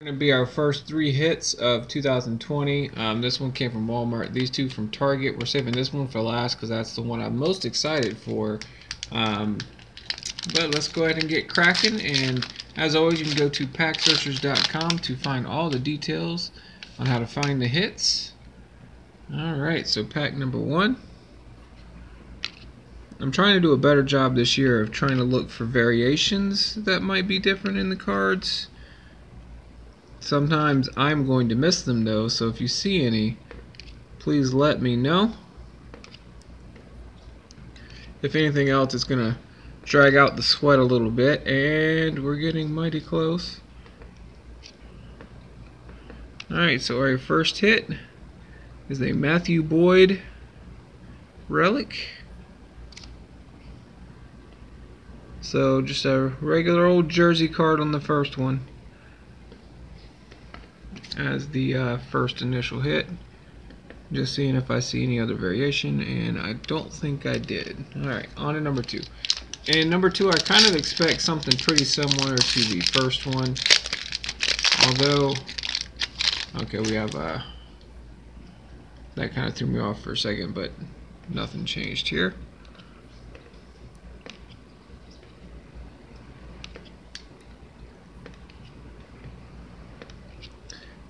going to be our first three hits of 2020. Um, this one came from Walmart. These two from Target. We're saving this one for last because that's the one I'm most excited for. Um, but let's go ahead and get cracking. And as always, you can go to packsearchers.com to find all the details on how to find the hits. Alright, so pack number one. I'm trying to do a better job this year of trying to look for variations that might be different in the cards. Sometimes I'm going to miss them though, so if you see any, please let me know. If anything else, it's going to drag out the sweat a little bit, and we're getting mighty close. Alright, so our first hit is a Matthew Boyd relic. So just a regular old jersey card on the first one as the uh, first initial hit. Just seeing if I see any other variation, and I don't think I did. Alright, on to number two. And number two, I kind of expect something pretty similar to the first one. Although, okay, we have, uh, that kind of threw me off for a second, but nothing changed here.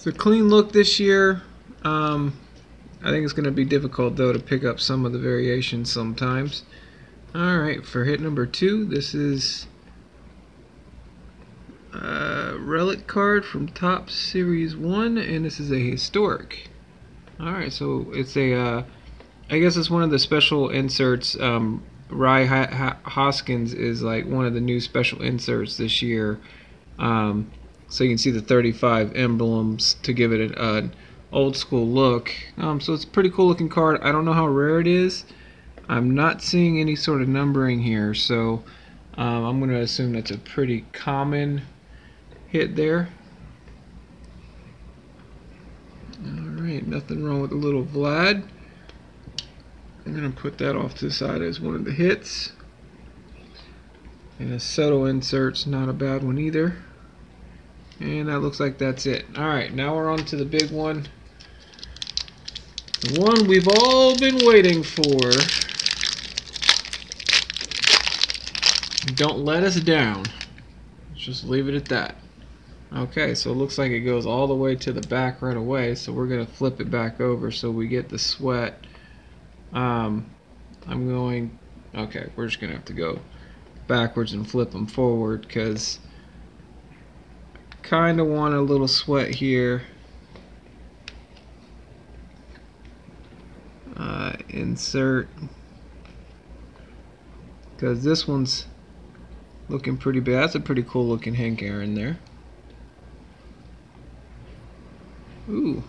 It's a clean look this year. Um, I think it's going to be difficult though to pick up some of the variations sometimes. Alright, for hit number two, this is a relic card from Topps Series 1, and this is a historic. Alright, so it's a, uh, I guess it's one of the special inserts. Um, Rhys Hoskins is like one of the new special inserts this year. Um, so you can see the 35 emblems to give it an, old school look. Um, so it's a pretty cool looking card. I don't know how rare it is. I'm not seeing any sort of numbering here, so um, I'm going to assume that's a pretty common hit there. Alright, nothing wrong with the little Vlad. I'm going to put that off to the side as one of the hits. And a subtle insert's not a bad one either. And that looks like that's it. Alright, now we're on to the big one. The one we've all been waiting for. Don't let us down. Let's just leave it at that. Okay, so it looks like it goes all the way to the back right away, so we're going to flip it back over so we get the sweat. Um, I'm going, okay, we're just going to have to go backwards and flip them forward because kind of want a little sweat here. Uh, insert because this one's looking pretty bad. That's a pretty cool looking Hank Aaron there. Ooh,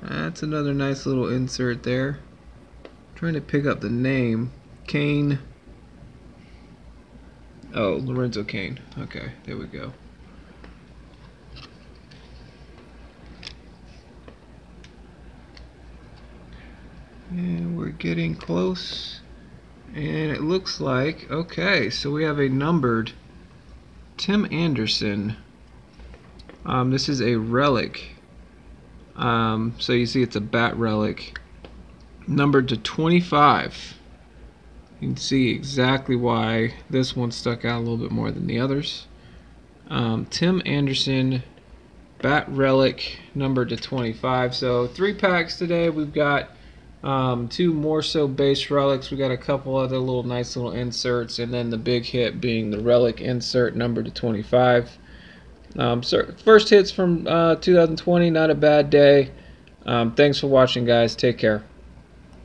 that's another nice little insert there. Trying to pick up the name. Cain. Oh, Lorenzo Cain. Okay, there we go. And we're getting close. And it looks like, okay, so we have a numbered Tim Anderson. Um, this is a relic. Um, so you see it's a bat relic. Numbered to 25. You can see exactly why this one stuck out a little bit more than the others. Um, Tim Anderson, bat relic, numbered to 25. So three packs today. We've got um, two more so base relics. We got a couple other little nice little inserts, and then the big hit being the relic insert number to 25. Um, so first hits from uh, 2020, not a bad day. Um, thanks for watching, guys. Take care.